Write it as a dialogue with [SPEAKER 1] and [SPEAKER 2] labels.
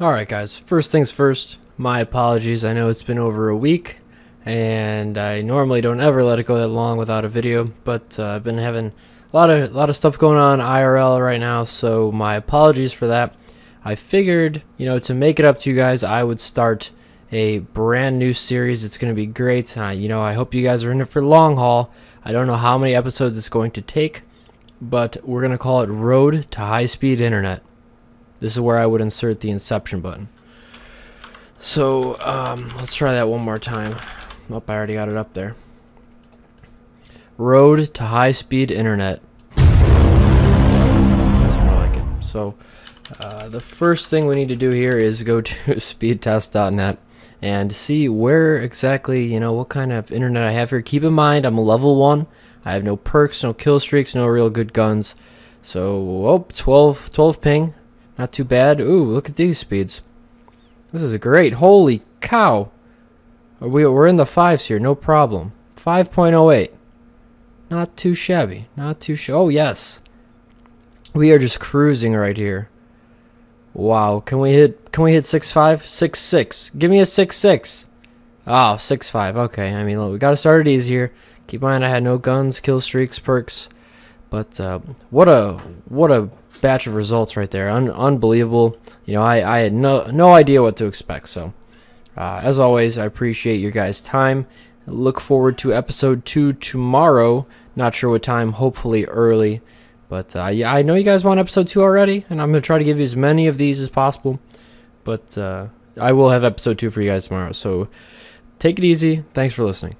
[SPEAKER 1] Alright, guys, first things first, my apologies. I know it's been over a week, and I normally don't ever let it go that long without a video, but uh, I've been having a lot of, a lot of stuff going on IRL right now, so my apologies for that. I figured, you know, to make it up to you guys, I would start a brand new series. It's going to be great. Uh, you know, I hope you guys are in it for long haul. I don't know how many episodes it's going to take, but we're going to call it Road to High Speed Internet. This is where I would insert the inception button. So, um, let's try that one more time. Oh, I already got it up there. Road to high speed internet. That's more like it. So, uh, the first thing we need to do here is go to speedtest.net and see where exactly, you know, what kind of internet I have here. Keep in mind, I'm a level 1. I have no perks, no kill streaks, no real good guns. So, oh, 12, 12 ping. Not too bad. Ooh, look at these speeds. This is great. Holy cow. We, we're in the fives here, no problem. 5.08. Not too shabby. Not too sh- Oh, yes. We are just cruising right here. Wow. Can we hit can we hit 6.5? 6.6. Give me a 6.6. Oh, ah, 6.5. Okay. I mean, look, we got to start it easy here. Keep in mind I had no guns, kill streaks, perks. But uh, what a what a batch of results right there. Un- unbelievable. You know, I, I had no no idea what to expect. So, uh, as always, I appreciate your guys' time. Look forward to episode two tomorrow. Not sure what time. Hopefully early. But uh, yeah, I know you guys want episode two already, and I'm gonna try to give you as many of these as possible. But uh, I will have episode two for you guys tomorrow. So take it easy. Thanks for listening.